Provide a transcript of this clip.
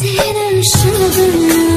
dinner, sugar.